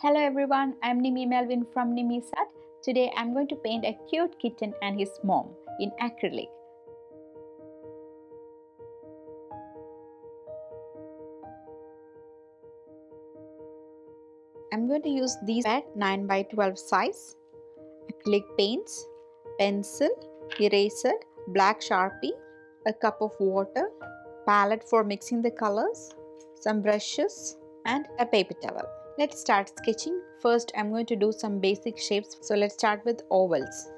Hello everyone, I'm Nimmy Melvin from Nimmy Nimisat. Today I'm going to paint a cute kitten and his mom in acrylic. I'm going to use these at 9 by 12 size, acrylic paints, pencil, eraser, black sharpie, a cup of water, palette for mixing the colors, some brushes and a paper towel. Let's start sketching. First I'm going to do some basic shapes. So let's start with ovals.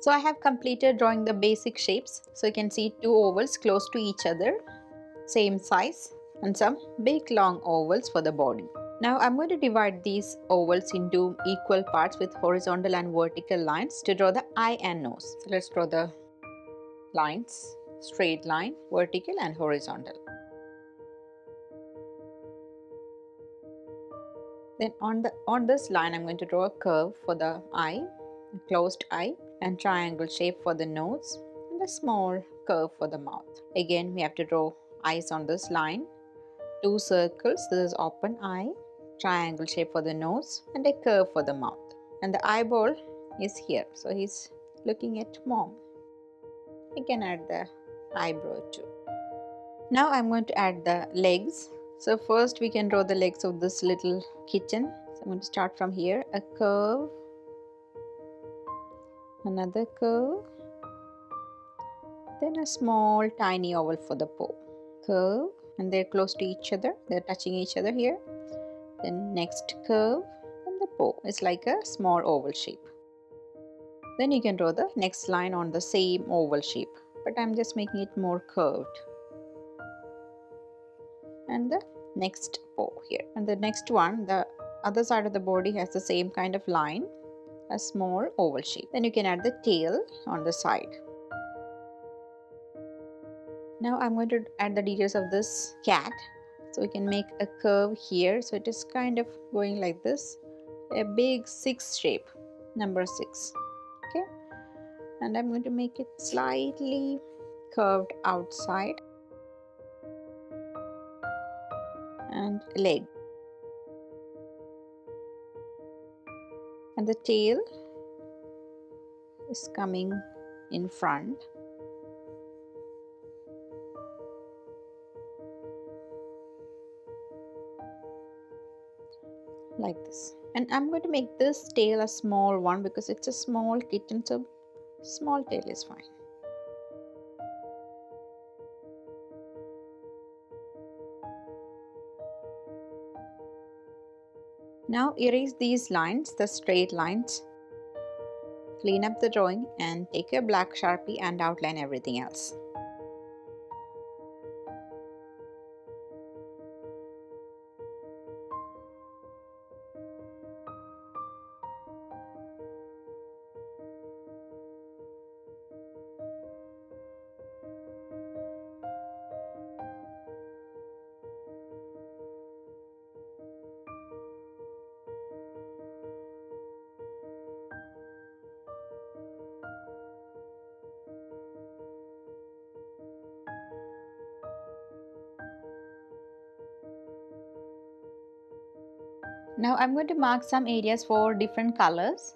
So I have completed drawing the basic shapes. So you can see two ovals close to each other, same size and some big long ovals for the body. Now I'm going to divide these ovals into equal parts with horizontal and vertical lines to draw the eye and nose. So let's draw the lines, straight line, vertical and horizontal. Then on the on this line I'm going to draw a curve for the eye, closed eye and triangle shape for the nose and a small curve for the mouth. Again we have to draw eyes on this line, two circles, this is open eye triangle shape for the nose and a curve for the mouth. And the eyeball is here. So he's looking at mom. We can add the eyebrow too. Now i'm going to add the legs. So first we can draw the legs of this little kitten so i'm going to start from here. A curve. Another curve. Then a small tiny oval for the paw. Curve. And they're close to each other. They're touching each other here then next curve and the paw is like a small oval shape. Then you can draw the next line on the same oval shape but I'm just making it more curved. And the next paw here and the next one the other side of the body has the same kind of line a small oval shape. Then you can add the tail on the side. Now I'm going to add the details of this cat so we can make a curve here. So it is kind of going like this. A big six shape number six. Okay. And I'm going to make it slightly curved outside. And leg. And the tail is coming in front like this. And I'm going to make this tail a small one because it's a small kitten so small tail is fine. Now erase these lines the straight lines. Clean up the drawing and take a black sharpie and outline everything else Now I'm going to mark some areas for different colors.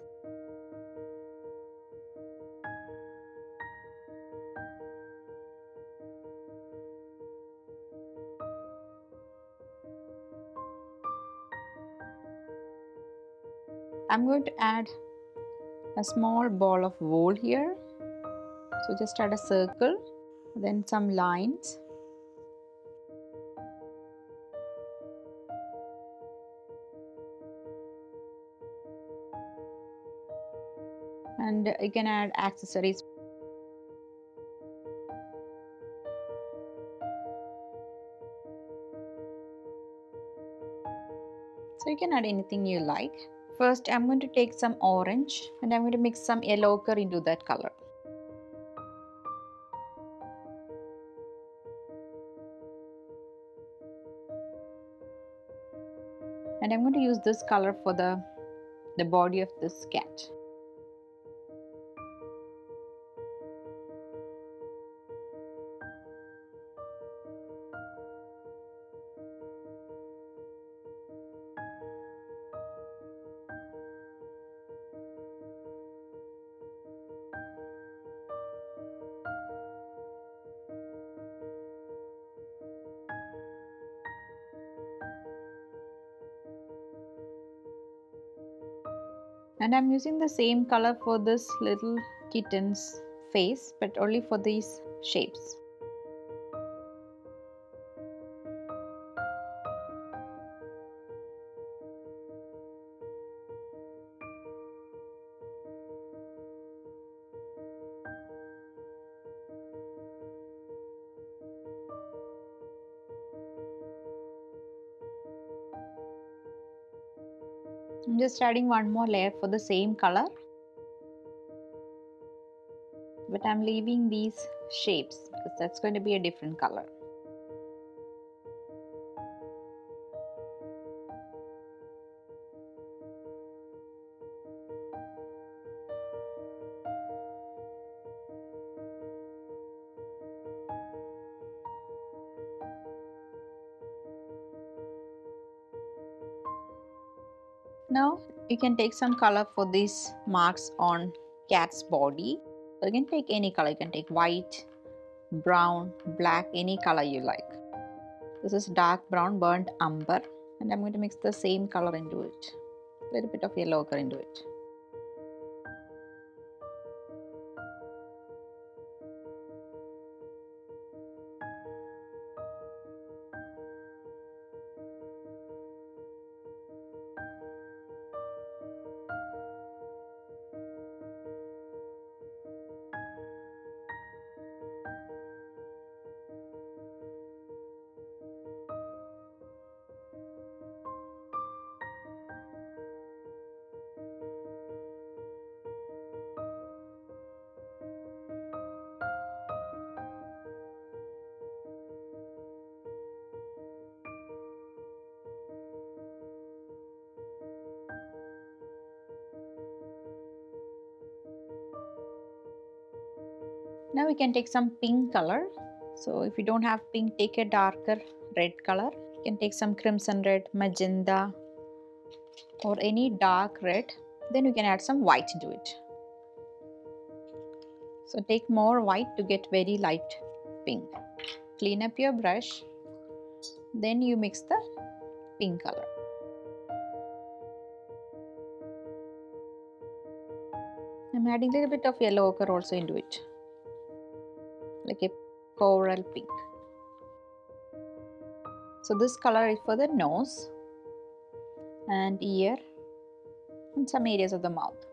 I'm going to add a small ball of wool here. So just add a circle, then some lines you can add accessories. So you can add anything you like. First I'm going to take some orange and I'm going to mix some yellow ochre into that color. And I'm going to use this color for the the body of this cat and I'm using the same color for this little kitten's face but only for these shapes I'm just adding one more layer for the same color. But I'm leaving these shapes because that's going to be a different color Now you can take some color for these marks on cat's body. you can take any color. You can take white, brown, black, any color you like. This is dark brown burnt umber and I'm going to mix the same color into it. A little bit of yellow ochre into it. Now we can take some pink color. So if you don't have pink take a darker red color. You can take some crimson red magenta or any dark red. Then you can add some white into it. So take more white to get very light pink. Clean up your brush. Then you mix the pink color. I'm adding a little bit of yellow ochre also into it like a coral pink. So this color is for the nose and ear and some areas of the mouth.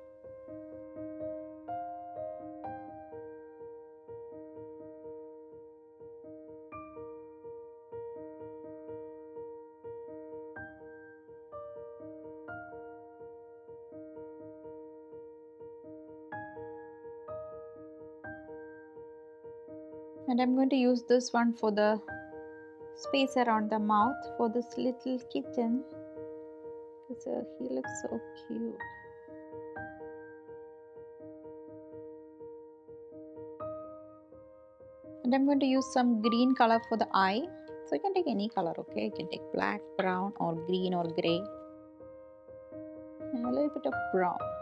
And I'm going to use this one for the space around the mouth for this little kitten. Because uh, he looks so cute. And I'm going to use some green color for the eye. So you can take any color okay? You can take black brown or green or gray. And a little bit of brown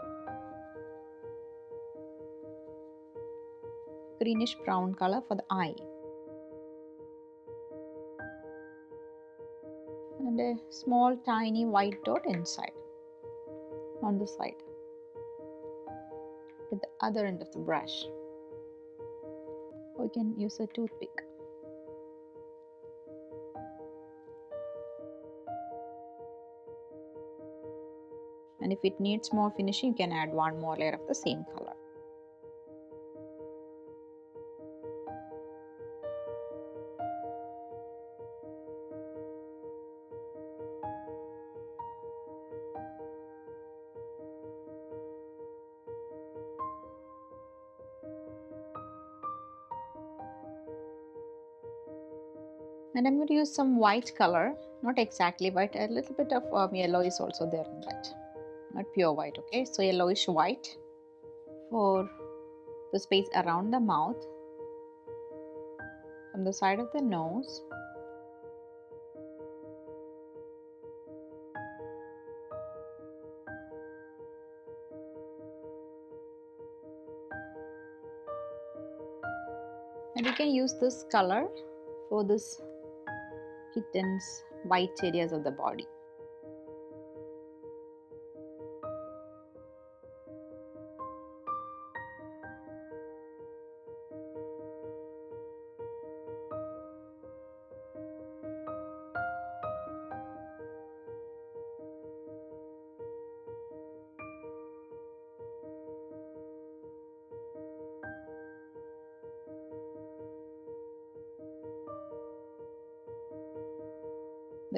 greenish brown color for the eye. And a small tiny white dot inside on the side with the other end of the brush. Or you can use a toothpick. And if it needs more finishing, you can add one more layer of the same color. And I'm going to use some white color. Not exactly white a little bit of um, yellow is also there in that. Not pure white okay? So yellowish white for the space around the mouth. From the side of the nose. And you can use this color for this kitten's white areas of the body.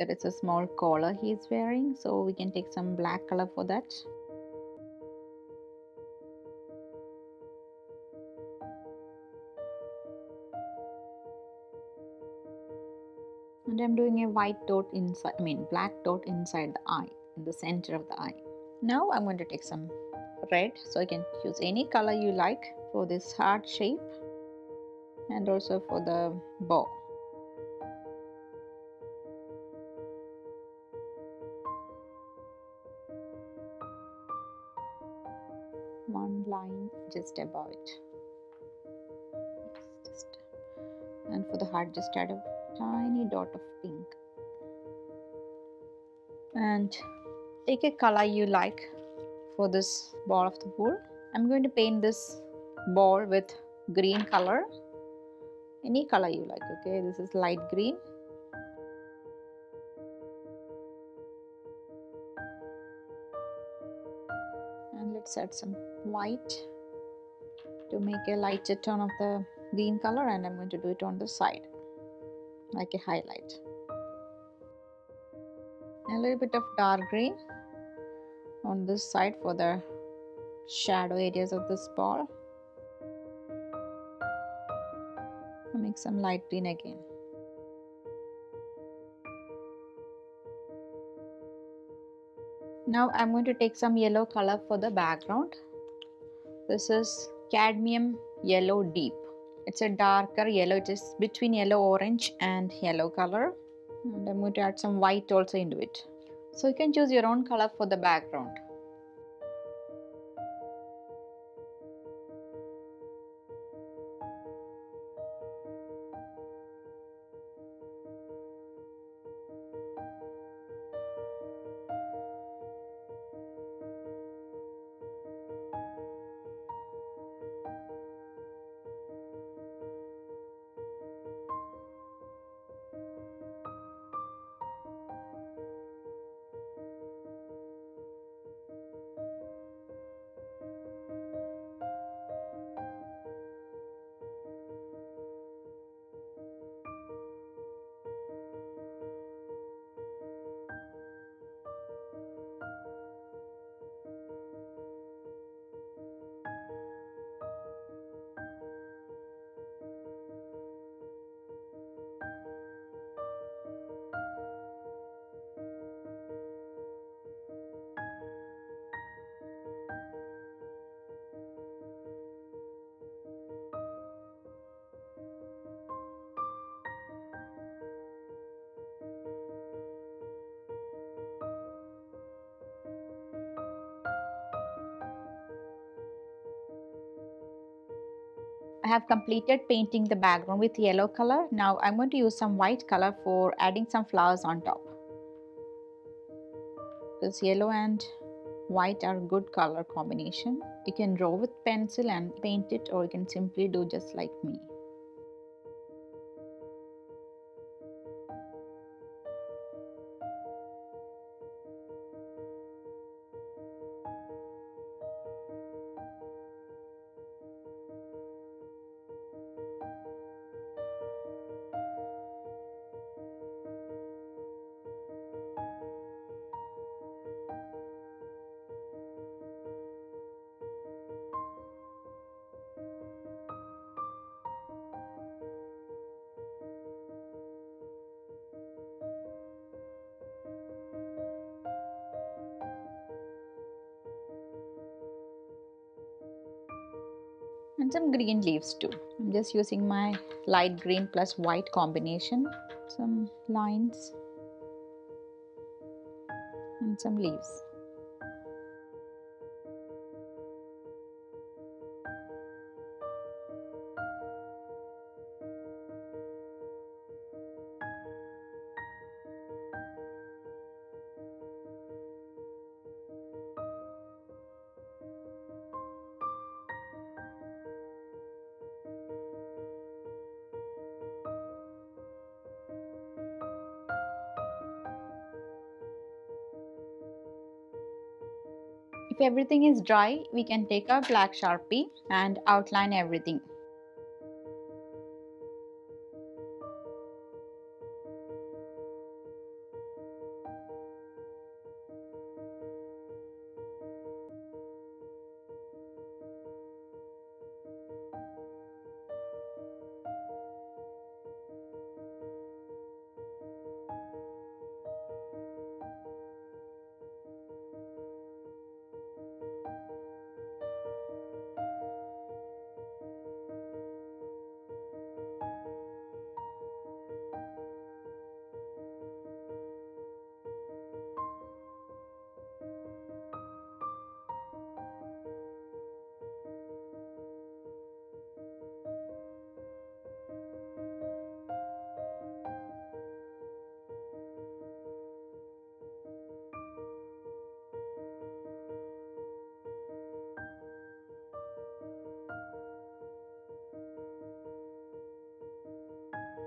There is a small collar he is wearing so we can take some black color for that. And I'm doing a white dot inside I mean black dot inside the eye in the center of the eye. Now I'm going to take some red so you can choose any color you like for this heart shape and also for the bow one line just above it yes just and for the heart just add a tiny dot of pink. And take a color you like for this ball of the wool. I'm going to paint this ball with green color. Any color you like okay? This is light green. And let's add some white to make a lighter tone of the green color and I'm going to do it on the side like a highlight. A little bit of dark green on this side for the shadow areas of this ball. Make some light green again. Now I'm going to take some yellow color for the background this is cadmium yellow deep. It's a darker yellow. It is between yellow orange and yellow color. And I'm going to add some white also into it. So you can choose your own color for the background I have completed painting the background with yellow color. Now I'm going to use some white color for adding some flowers on top. Because yellow and white are good color combination. You can draw with pencil and paint it or you can simply do just like me. And some green leaves too. I'm just using my light green plus white combination. Some lines and some leaves. If everything is dry, we can take our black sharpie and outline everything.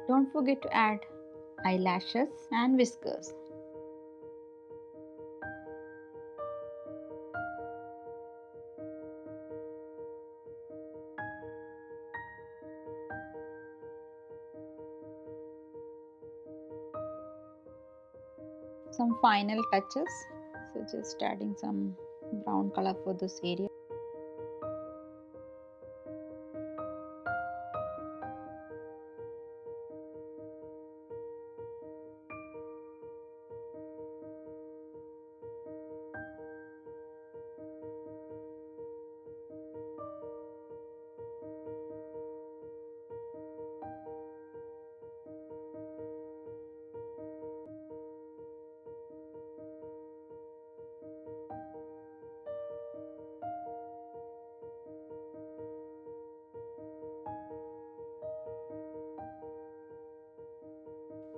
Don't forget to add eyelashes and whiskers. some final touches so just adding some brown color for this area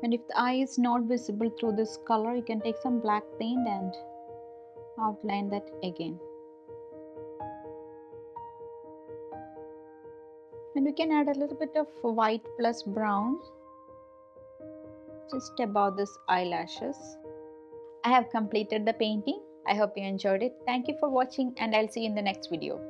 and if the eye is not visible through this color you can take some black paint and outline that again. And we can add a little bit of white plus brown just above this eyelashes. I have completed the painting. I hope you enjoyed it. Thank you for watching and I'll see you in the next video